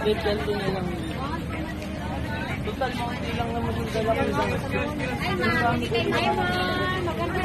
Bigyan din nilang Total, mga hindi lang naman yung dala ko isang Ay, ma, hindi kayo. Ay, ma, maganda